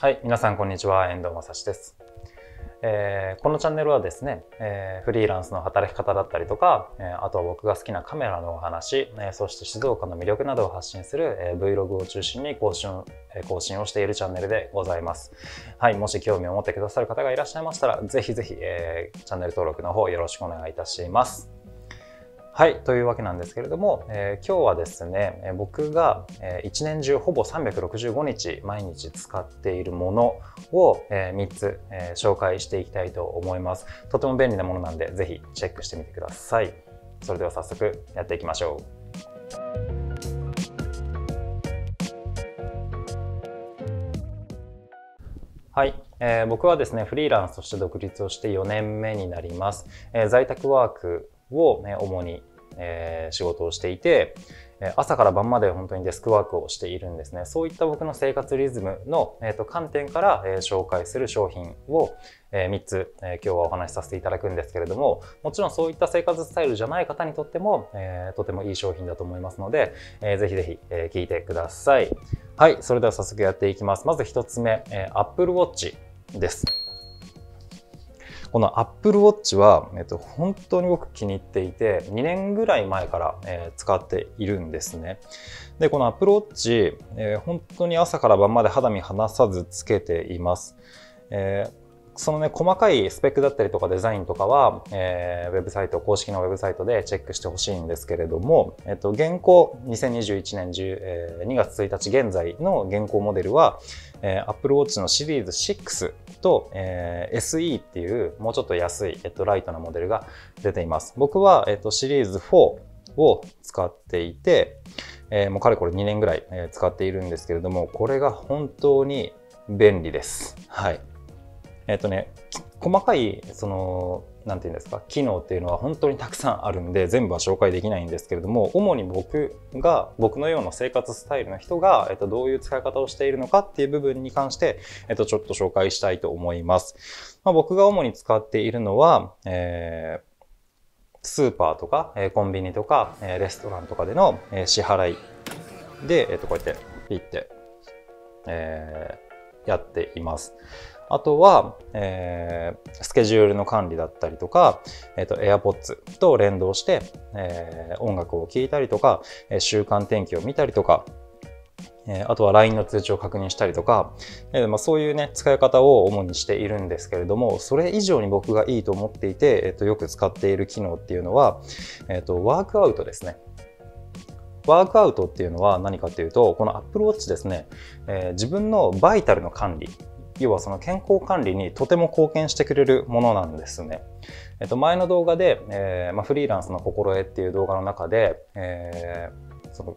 はい、皆さんこんにちは、遠藤正史です。えー、このチャンネルはですね、えー、フリーランスの働き方だったりとか、えー、あとは僕が好きなカメラのお話、えそして静岡の魅力などを発信する、え Vlog を中心に更新え更新をしているチャンネルでございます。はい、もし興味を持ってくださる方がいらっしゃいましたら、ぜひぜひ、えチャンネル登録の方よろしくお願いいたします。はい、というわけなんですけれども、えー、今日はですね、僕が、えー、1年中ほぼ365日毎日使っているものを、3つ、紹介していきたいと思います。とても便利なものなんで、ぜひチェックしてみてください。それでは早速やっていきましょう。はい、えー、僕はですね、フリーランスとして独立をして4年目になります。えー、在宅ワークを、ね、主に、えー、仕事をしていて、朝から晩まで本当にデスクワークをしているんですね。そういった僕の生活リズムの、えーと、観点から、え、紹介する商品を、え、3つ、え、今日はお話しさせていただくんですけれども、もちろんそういった生活スタイルじゃない方にとっても、え、とてもいい商品だと思いますので、えー、ぜひぜひ、え、聞いてください。はい、それでは早速やっていきます。まず1つ目、え、Apple Watch です。この Apple Watch は、えっと、本当に僕気に入っていて、2年ぐらい前から、えー、使っているんですね。で、この Apple Watch、えー、本当に朝から晩まで肌身離さずつけています。えーそのね、細かいスペックだったりとかデザインとかは、えー、ウェブサイト、公式のウェブサイトでチェックしてほしいんですけれども、えっと、現行2021年10、えー、2月1日現在の現行モデルは、えー、Apple Watch のシリーズ6と、えー、SE っていうもうちょっと安い、えっと、ライトなモデルが出ています。僕は、えっと、シリーズ4を使っていて、えー、もうかれこれ2年ぐらい、え、使っているんですけれども、これが本当に便利です。はい。えっ、とね、細かい、その、なんていうんですか、機能っていうのは本当にたくさんあるんで、全部は紹介できないんですけれども、主に僕が、僕のような生活スタイルの人が、えっと、どういう使い方をしているのかっていう部分に関して、えっと、ちょっと紹介したいと思います。まあ、僕が主に使っているのは、えー、スーパーとか、えコンビニとか、えレストランとかでの、え支払いで、えっと、こうやってピッて、えー、やっています。あとは、えー、スケジュールの管理だったりとか、えっ、ー、と、AirPods と連動して、えー、音楽を聴いたりとか、え週間天気を見たりとか、えあとは LINE の通知を確認したりとか、えまあ、そういうね、使い方を主にしているんですけれども、それ以上に僕がいいと思っていて、えっ、と、よく使っている機能っていうのは、えっ、と、ワークアウトですね。ワークアウトっていうのは何かっていうと、この Apple Watch ですね、えー、自分のバイタルの管理要はその健康管理にとても貢献してくれるものなんですね。えっと、前の動画で、えーまあ、フリーランスの心得っていう動画の中で、えー、その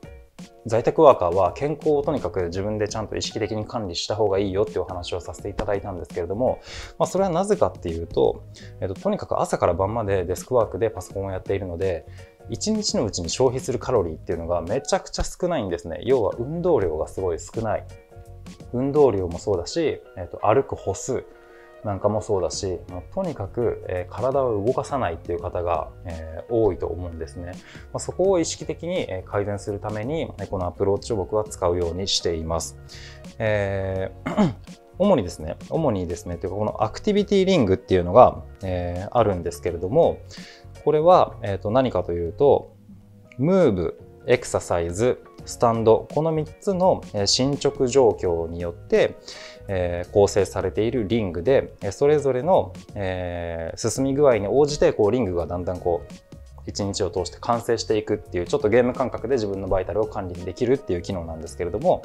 在宅ワーカーは健康をとにかく自分でちゃんと意識的に管理した方がいいよっていうお話をさせていただいたんですけれども、まあ、それはなぜかっていうと、えっと、とにかく朝から晩までデスクワークでパソコンをやっているので、1日のうちに消費するカロリーっていうのがめちゃくちゃ少ないんですね。要は運動量がすごい少ない。運動量もそうだし、えーと、歩く歩数なんかもそうだし、まあ、とにかく、えー、体を動かさないっていう方が、えー、多いと思うんですね。まあ、そこを意識的に、え改善するために、このアプローチを僕は使うようにしています。えー 主にですね、主にですね、というかこのアクティビティリングっていうのが、えー、あるんですけれども、これは、えー、と何かというと、ムーブ、エクササイズ、スタンド、この3つの進捗状況によって、え、構成されているリングで、それぞれの、え、進み具合に応じてこうリングがだんだんこう一日を通して完成していくっていうちょっとゲーム感覚で自分のバイタルを管理できるっていう機能なんですけれども、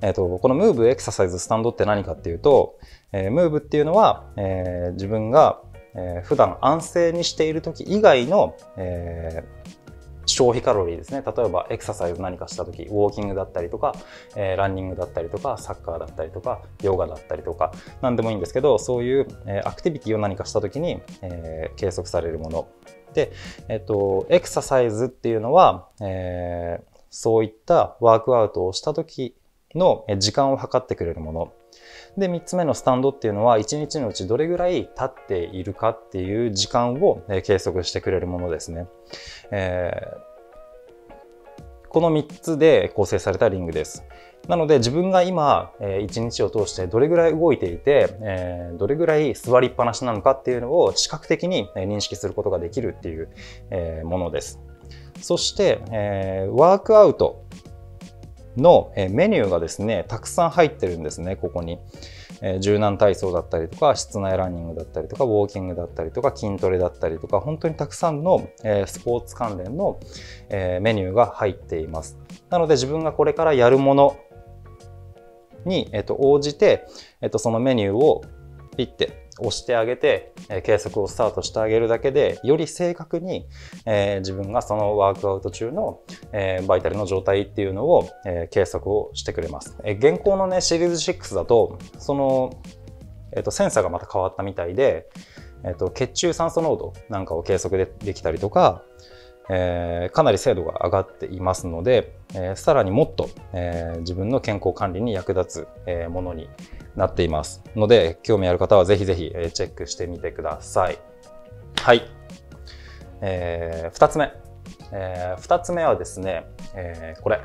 えーと、このムーブエクササイズスタンドって何かっていうと、え、ムーブっていうのは、え、自分が、えー、普段安静にしている時以外の、えー、消費カロリーですね。例えばエクササイズ何かした時、ウォーキングだったりとか、えー、ランニングだったりとか、サッカーだったりとか、ヨガだったりとか、何でもいいんですけど、そういう、えー、アクティビティを何かした時に、えー、計測されるもの。で、えっ、と、エクササイズっていうのは、え、そういったワークアウトをした時の時間を測ってくれるもの。で、3つ目のスタンドっていうのは、1日のうちどれぐらい経っているかっていう時間を計測してくれるものですね。えー、この3つで構成されたリングです。なので自分が今、えー、一日を通してどれぐらい動いていて、えー、どれぐらい座りっぱなしなのかっていうのを視覚的に認識することができるっていう、えー、ものです。そして、えー、ワークアウトのメニューがですね、たくさん入ってるんですね、ここに。え柔軟体操だったりとか、室内ランニングだったりとか、ウォーキングだったりとか、筋トレだったりとか、本当にたくさんの、えスポーツ関連の、えメニューが入っています。なので自分がこれからやるものに、えっと、応じて、えっと、そのメニューをピッて押してあげて、え、計測をスタートしてあげるだけで、より正確に、え、自分がそのワークアウト中の、え、バイタルの状態っていうのを、え計測をしてくれます。え現行のね、シリーズ6だと、その、えっと、センサーがまた変わったみたいで、えっと、血中酸素濃度なんかを計測でできたりとか、えー、かなり精度が上がっていますので、えー、さらにもっと、えー、自分の健康管理に役立つ、えものになっていますので、興味ある方はぜひぜひ、えチェックしてみてください。はい。えー、2つ目。え、2つ目はですね、え、これ。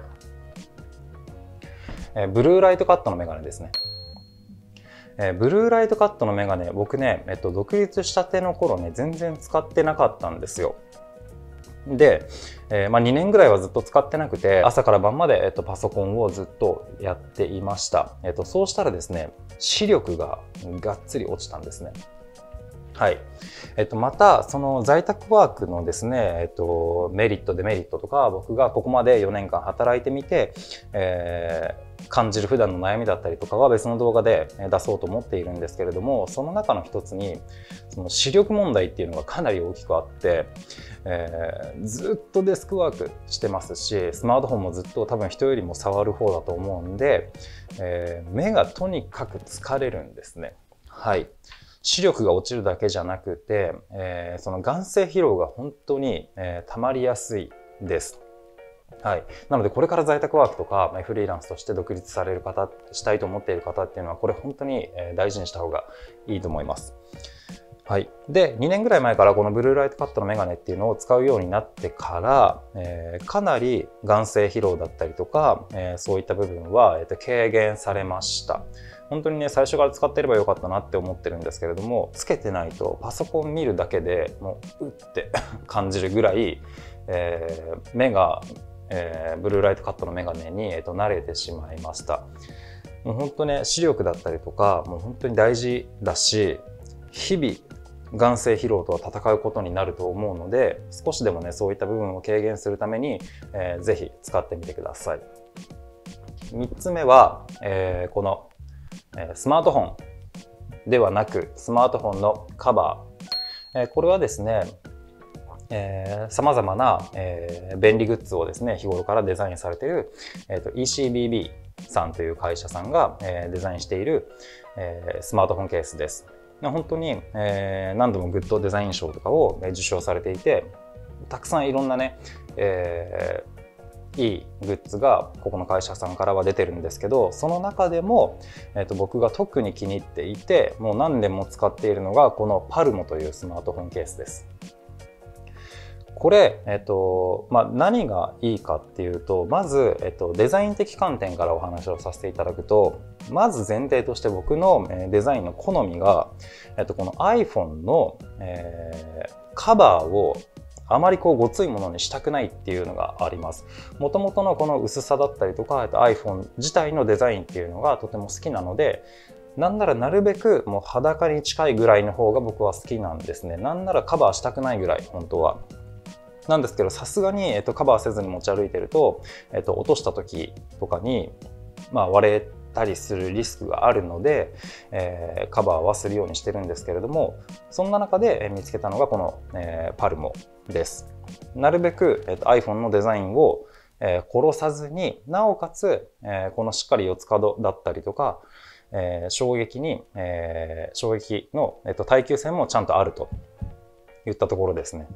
え、ブルーライトカットのメガネですね。え、ブルーライトカットのメガネ、僕ね、えっと、独立したての頃ね、全然使ってなかったんですよ。で、えー、まあ、2年ぐらいはずっと使ってなくて、朝から晩まで、えっと、パソコンをずっとやっていました。えっと、そうしたらですね、視力ががっつり落ちたんですね。はい。えっと、また、その在宅ワークのですね、えっと、メリット、デメリットとか、僕がここまで4年間働いてみて、えー、感じる普段の悩みだったりとかは別の動画で出そうと思っているんですけれども、その中の一つに、その視力問題っていうのがかなり大きくあって、えー、ずっとデスクワークしてますし、スマートフォンもずっと多分人よりも触る方だと思うんで、えー、目がとにかく疲れるんですね。はい。視力が落ちるだけじゃなくて、えー、その眼性疲労が本当に、えー、溜まりやすいです。はい。なので、これから在宅ワークとか、まあフリーランスとして独立される方、したいと思っている方っていうのは、これ本当に大事にした方がいいと思います。はい。で、2年ぐらい前からこのブルーライトカットのメガネっていうのを使うようになってから、えー、かなり眼性疲労だったりとか、えー、そういった部分は、えー、と軽減されました。本当にね、最初から使ってればよかったなって思ってるんですけれども、つけてないとパソコン見るだけでもう、うって感じるぐらい、えー、目が、えー、ブルーライトカットのメガネに、えー、と慣れてしまいました。もう本当ね、視力だったりとか、もう本当に大事だし、日々眼性疲労とは戦うことになると思うので、少しでもね、そういった部分を軽減するために、えー、ぜひ使ってみてください。3つ目は、えー、このえスマートフォンではなくスマートフォンのカバー、えこれはですねさまざまな、えー、便利グッズをですね日頃からデザインされている、えーと、ECBB さんという会社さんが、えー、デザインしている、えー、スマートフォンケースです。本当に、えー、何度もグッドデザイン賞とかを受賞されていてたくさんいろんなね、えー、いいグッズがここの会社さんからは出てるんですけどその中でも、えー、と僕が特に気に入っていてもう何年も使っているのがこのパルモというスマートフォンケースです。これ、えっとまあ、何がいいかっていうとまず、えっと、デザイン的観点からお話をさせていただくとまず前提として僕のデザインの好みが、えっと、この iPhone の、えー、カバーをあまりこうごついものにしたくないっていうのがあります。もともとのこの薄さだったりとか、iPhone 自体のデザインっていうのがとても好きなので、なんならなるべくもう裸に近いぐらいの方が僕は好きなんですね。なんならカバーしたくないぐらい、本当は。なんですけど、さすがに、えっと、カバーせずに持ち歩いてると、えっと、落とした時とかに、まあ、割れたりするリスクがあるので、えー、カバーはするようにしてるんですけれどもそんな中で見つけたのがこの、えー、パルモです。なるべく、えーと、iPhone のデザインを、殺さずになおかつ、このしっかり四つ角だったりとか、衝撃に、衝撃の、耐久性もちゃんとあると。いったところですね。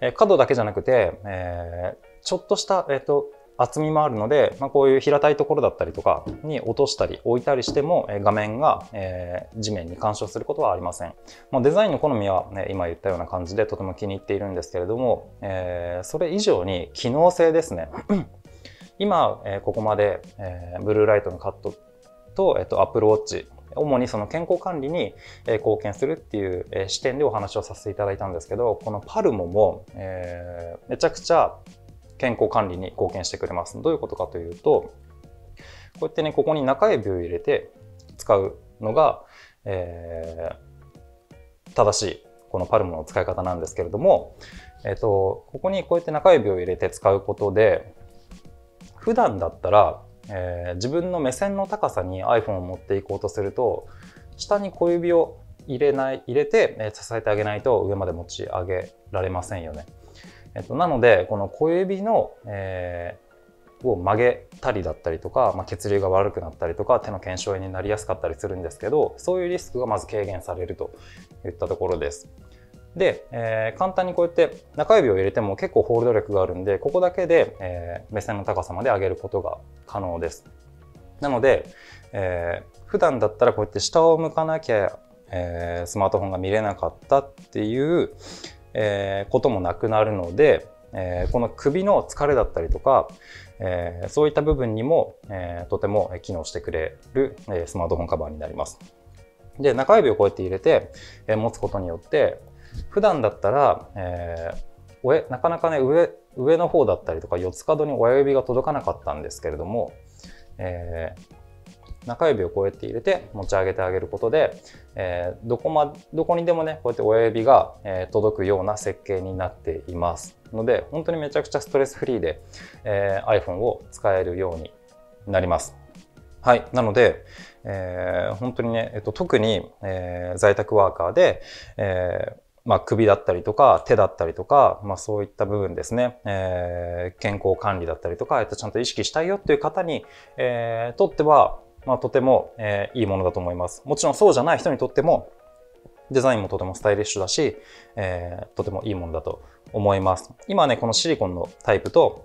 え、角だけじゃなくて、えー、ちょっとした、えーと厚みもあるので、まあ、こういう平たいところだったりとかに落としたり置いたりしても、え画面が、え地面に干渉することはありません。まあ、デザインの好みは、ね、今言ったような感じでとても気に入っているんですけれども、え、それ以上に機能性ですね。今、え、ここまで、え、ブルーライトのカットと、えっと、Apple Watch 主にその健康管理に貢献するっていう視点でお話をさせていただいたんですけど、このパルモも、えー、めちゃくちゃ健康管理に貢献してくれます。どういうことかというと、こうやってね、ここに中指を入れて使うのが、えー、正しいこのパルモの使い方なんですけれども、えっ、ー、と、ここにこうやって中指を入れて使うことで、普段だったらえー、自分の目線の高さに iPhone を持っていこうとすると下に小指を入れない入れて、え、支えてあげないと上まで持ち上げられませんよね。えっと、なのでこの小指の、えー、を曲げたりだったりとか、まあ、血流が悪くなったりとか手の腱鞘炎になりやすかったりするんですけどそういうリスクがまず軽減されるといったところです。で、えー、簡単にこうやって中指を入れても結構ホールド力があるんで、ここだけで、えー、目線の高さまで上げることが可能です。なので、えー、普段だったらこうやって下を向かなきゃ、えー、スマートフォンが見れなかったっていう、えー、こともなくなるので、えー、この首の疲れだったりとか、えー、そういった部分にも、えー、とても機能してくれる、えー、スマートフォンカバーになります。で、中指をこうやって入れて、えー、持つことによって、普段だったら、えー、なかなかね上上の方だったりとか四つ角に親指が届かなかったんですけれども、えー、中指をこうやって入れて持ち上げてあげることで、えー、どこまどこにでもねこうやって親指が、え、届くような設計になっていますので本当にめちゃくちゃストレスフリーで、え、iPhone を使えるようになります。はい。なので、えー、本当にね、えっと、特に、えー、在宅ワーカーで、えー、まあ、首だったりとか手だったりとか、まあ、そういった部分ですね、えー、健康管理だったりとか、えっと、ちゃんと意識したいよっていう方に、えー、とっては、まあ、とても、えー、いいものだと思います。もちろんそうじゃない人にとっても、デザインもとてもスタイリッシュだし、えー、とてもいいものだと思います。今ね、このシリコンのタイプと、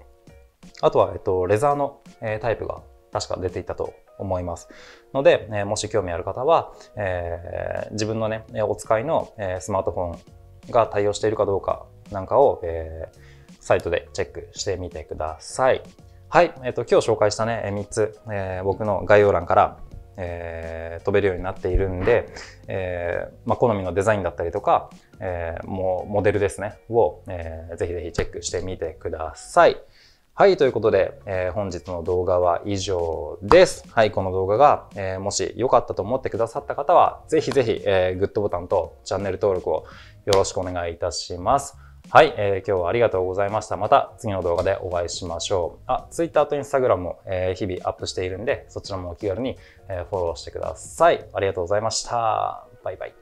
あとは、えっと、レザーの、えー、タイプが確か出ていたと思います。ので、えもし興味ある方は、え、自分のね、お使いの、えスマートフォンが対応しているかどうかなんかを、え、サイトでチェックしてみてください。はい。えっ、と、今日紹介したね、3つ、え、僕の概要欄から、えー、飛べるようになっているんで、えーまあ、好みのデザインだったりとか、えー、もうモデルですね、を、えー、ぜひぜひチェックしてみてください。はい、ということで、えー、本日の動画は以上です。はい、この動画が、えー、もし良かったと思ってくださった方は、ぜひぜひ、えー、グッドボタンとチャンネル登録をよろしくお願いいたします。はい、えー、今日はありがとうございました。また次の動画でお会いしましょう。あ、Twitter と Instagram も、えー、日々アップしているんで、そちらもお気軽に、えー、フォローしてください。ありがとうございました。バイバイ。